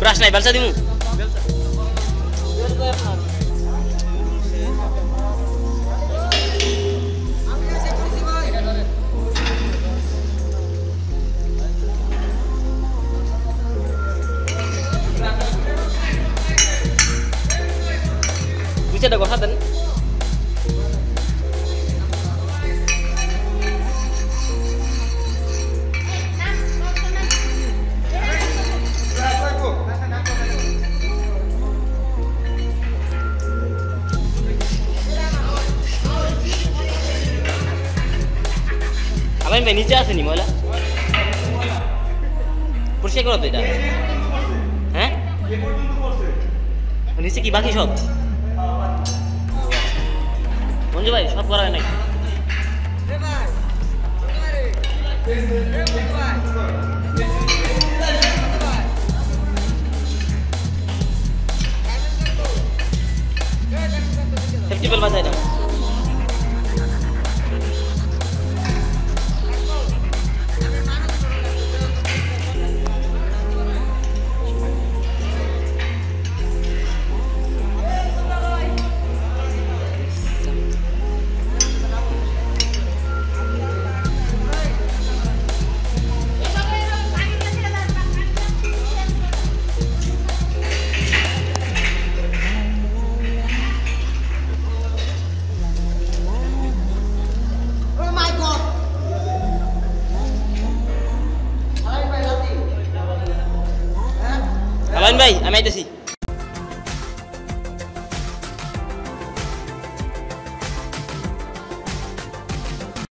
Beras naik balsa dimu. Bisa ada gosotan. আমার ভাই, নিচে আসেনি ময়লা? পরিষ্কার করো তো এটা। হ্যাঁ? নিচে কি বাকি সব? মঞ্জু ভাই, সব করা হয় নাকি? বেল বাজায় না Amin, bay, am I?